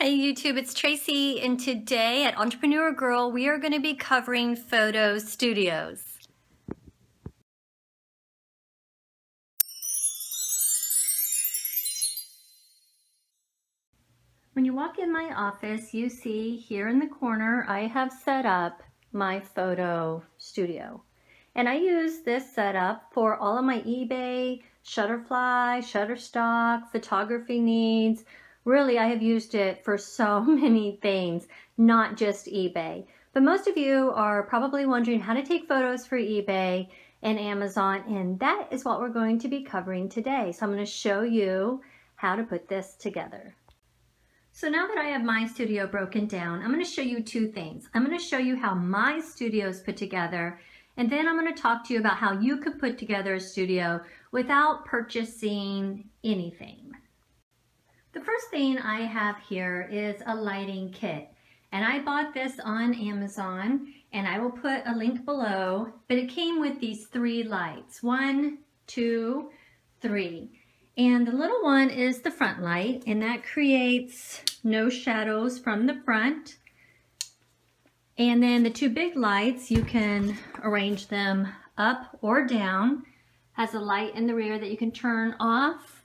Hey YouTube, it's Tracy and today at Entrepreneur Girl we are going to be covering photo studios. When you walk in my office you see here in the corner I have set up my photo studio and I use this setup for all of my eBay, Shutterfly, Shutterstock, photography needs, Really, I have used it for so many things, not just eBay. But most of you are probably wondering how to take photos for eBay and Amazon, and that is what we're going to be covering today. So I'm going to show you how to put this together. So now that I have my studio broken down, I'm going to show you two things. I'm going to show you how my studio is put together, and then I'm going to talk to you about how you could put together a studio without purchasing anything. The first thing I have here is a lighting kit. And I bought this on Amazon and I will put a link below, but it came with these three lights. One, two, three. And the little one is the front light and that creates no shadows from the front. And then the two big lights, you can arrange them up or down. Has a light in the rear that you can turn off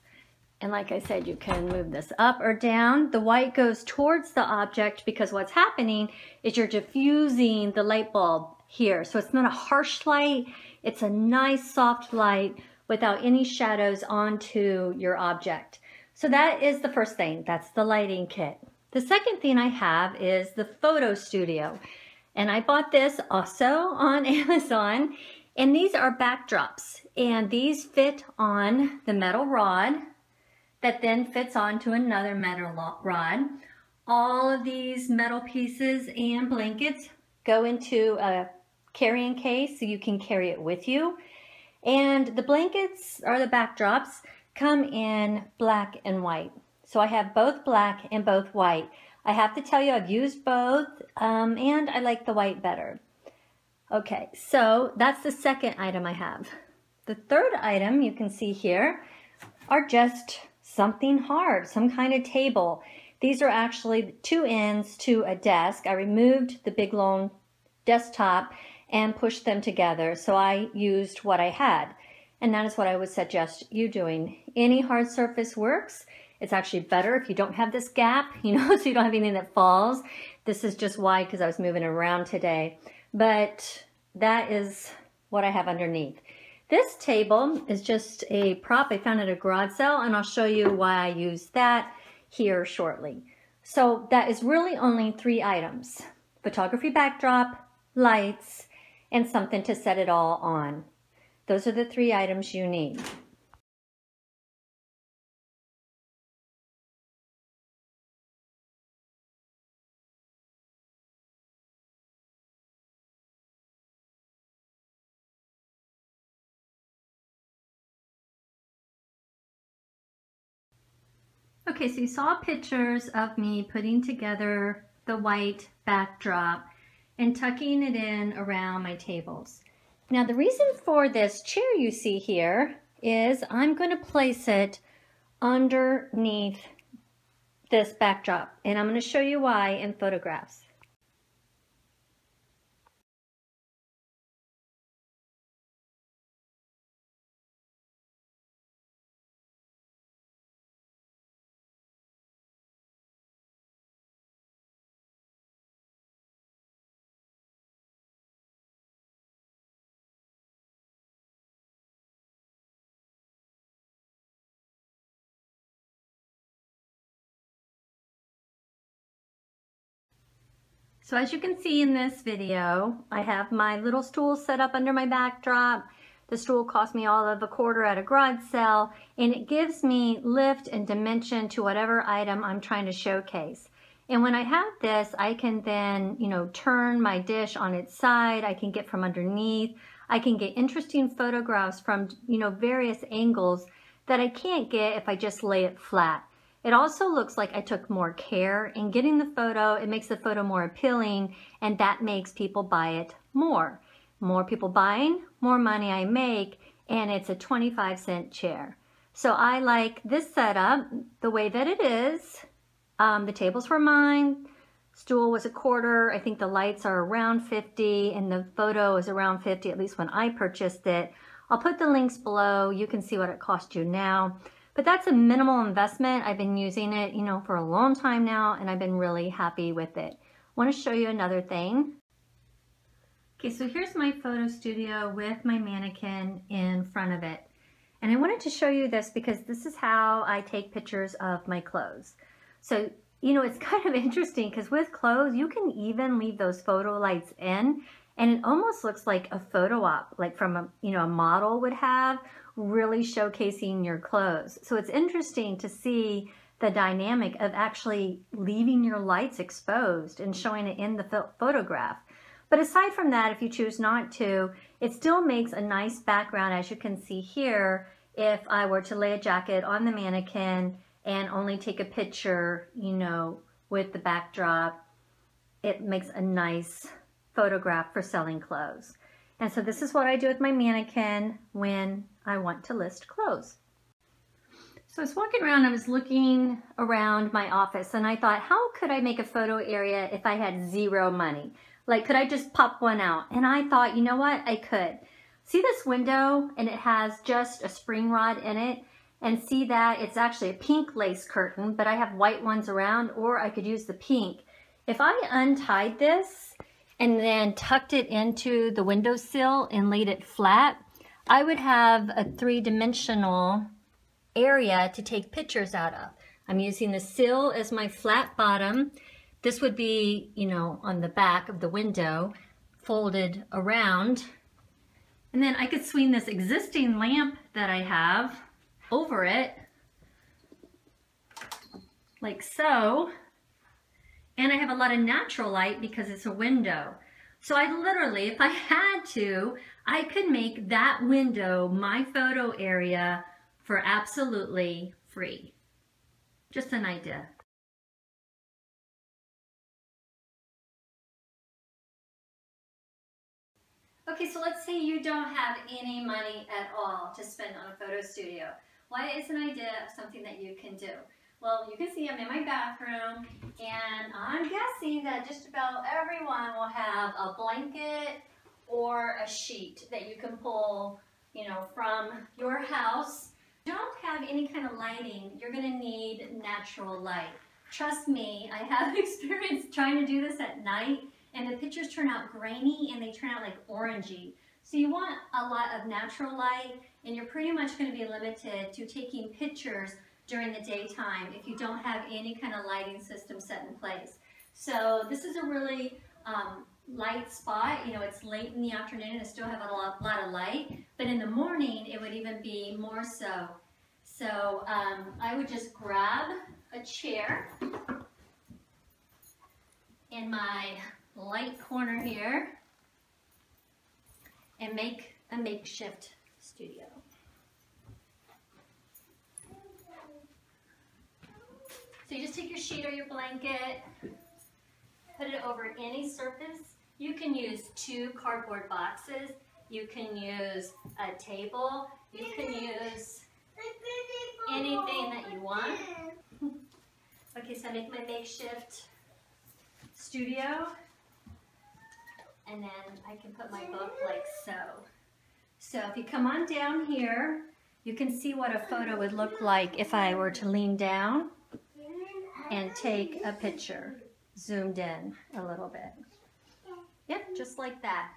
and like I said, you can move this up or down. The white goes towards the object because what's happening is you're diffusing the light bulb here. So it's not a harsh light, it's a nice soft light without any shadows onto your object. So that is the first thing, that's the lighting kit. The second thing I have is the photo studio. And I bought this also on Amazon. And these are backdrops. And these fit on the metal rod that then fits onto another metal rod. All of these metal pieces and blankets go into a carrying case so you can carry it with you. And the blankets or the backdrops come in black and white. So I have both black and both white. I have to tell you I've used both um, and I like the white better. Okay, so that's the second item I have. The third item you can see here are just something hard, some kind of table. These are actually two ends to a desk. I removed the big long desktop and pushed them together. So I used what I had. And that is what I would suggest you doing. Any hard surface works. It's actually better if you don't have this gap, you know, so you don't have anything that falls. This is just wide because I was moving around today. But that is what I have underneath. This table is just a prop I found at a garage sale and I'll show you why I use that here shortly. So that is really only three items. Photography backdrop, lights, and something to set it all on. Those are the three items you need. Okay, so you saw pictures of me putting together the white backdrop and tucking it in around my tables. Now the reason for this chair you see here is I'm going to place it underneath this backdrop and I'm going to show you why in photographs. So as you can see in this video, I have my little stool set up under my backdrop. The stool cost me all of a quarter at a garage sale, and it gives me lift and dimension to whatever item I'm trying to showcase. And when I have this, I can then, you know, turn my dish on its side. I can get from underneath. I can get interesting photographs from, you know, various angles that I can't get if I just lay it flat. It also looks like I took more care in getting the photo. It makes the photo more appealing and that makes people buy it more. More people buying, more money I make, and it's a 25 cent chair. So I like this setup the way that it is. Um, the tables were mine. Stool was a quarter. I think the lights are around 50 and the photo is around 50, at least when I purchased it. I'll put the links below. You can see what it cost you now. But that's a minimal investment. I've been using it, you know, for a long time now, and I've been really happy with it. I want to show you another thing. Okay, so here's my photo studio with my mannequin in front of it. And I wanted to show you this because this is how I take pictures of my clothes. So, you know, it's kind of interesting because with clothes, you can even leave those photo lights in and it almost looks like a photo op, like from a, you know, a model would have, really showcasing your clothes. So it's interesting to see the dynamic of actually leaving your lights exposed and showing it in the photograph. But aside from that, if you choose not to, it still makes a nice background as you can see here if I were to lay a jacket on the mannequin and only take a picture, you know, with the backdrop, it makes a nice photograph for selling clothes. And so this is what I do with my mannequin when I want to list clothes. So I was walking around, I was looking around my office and I thought, how could I make a photo area if I had zero money? Like, could I just pop one out? And I thought, you know what? I could. See this window and it has just a spring rod in it and see that it's actually a pink lace curtain, but I have white ones around or I could use the pink. If I untied this and then tucked it into the windowsill and laid it flat, I would have a three-dimensional area to take pictures out of. I'm using the sill as my flat bottom. This would be, you know, on the back of the window, folded around. And then I could swing this existing lamp that I have over it, like so. And I have a lot of natural light because it's a window. So I literally, if I had to, I could make that window my photo area for absolutely free. Just an idea. Okay, so let's say you don't have any money at all to spend on a photo studio. Why is an idea something that you can do? Well, you can see I'm in my bathroom, and I'm guessing that just about everyone will have a blanket or a sheet that you can pull, you know, from your house. Don't have any kind of lighting. You're going to need natural light. Trust me, I have experience trying to do this at night, and the pictures turn out grainy and they turn out like orangey. So you want a lot of natural light, and you're pretty much going to be limited to taking pictures during the daytime if you don't have any kind of lighting system set in place. So this is a really um, light spot. You know, it's late in the afternoon and I still have a lot, lot, of light, but in the morning it would even be more so. So um, I would just grab a chair in my light corner here and make a makeshift studio. So you just take your sheet or your blanket, put it over any surface. You can use two cardboard boxes. You can use a table. You can use anything that you want. okay, so I make my makeshift studio. And then I can put my book like so. So if you come on down here, you can see what a photo would look like if I were to lean down and take a picture, zoomed in a little bit. Yep, just like that.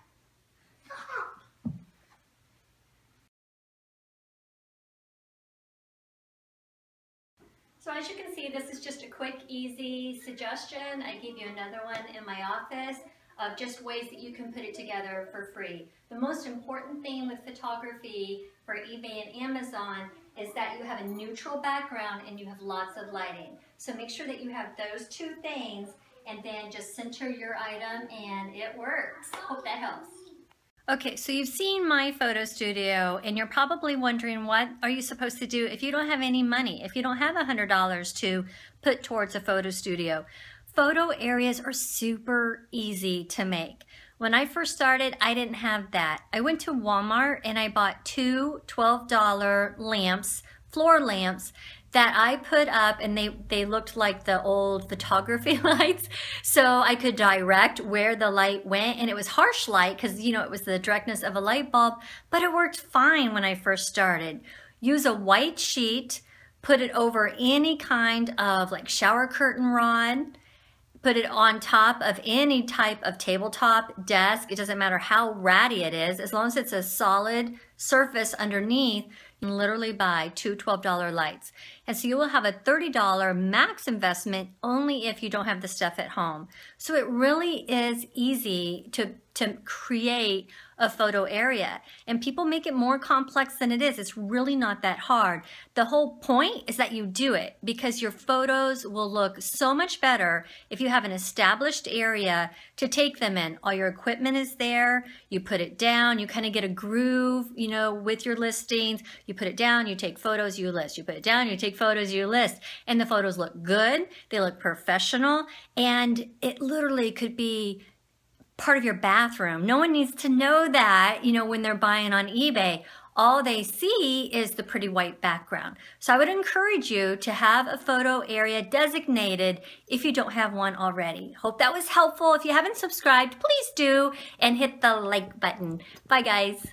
So as you can see, this is just a quick, easy suggestion. I gave you another one in my office of just ways that you can put it together for free. The most important thing with photography for eBay and Amazon is that you have a neutral background and you have lots of lighting. So make sure that you have those two things and then just center your item and it works. Hope that helps. Okay, so you've seen my photo studio and you're probably wondering what are you supposed to do if you don't have any money, if you don't have $100 to put towards a photo studio. Photo areas are super easy to make. When I first started, I didn't have that. I went to Walmart and I bought two $12 lamps, floor lamps, that I put up and they, they looked like the old photography lights. So I could direct where the light went and it was harsh light because, you know, it was the directness of a light bulb, but it worked fine when I first started. Use a white sheet, put it over any kind of like shower curtain rod, put it on top of any type of tabletop, desk. It doesn't matter how ratty it is, as long as it's a solid surface underneath, you can literally buy two $12 lights. And so you will have a $30 max investment only if you don't have the stuff at home. So it really is easy to, to create a photo area. And people make it more complex than it is. It's really not that hard. The whole point is that you do it because your photos will look so much better if you have an established area to take them in. All your equipment is there. You put it down. You kind of get a groove, you know, with your listings. You put it down, you take photos, you list. You put it down, you take photos, you list. And the photos look good. They look professional. And it literally could be part of your bathroom. No one needs to know that, you know, when they're buying on eBay. All they see is the pretty white background. So I would encourage you to have a photo area designated if you don't have one already. Hope that was helpful. If you haven't subscribed, please do and hit the like button. Bye guys.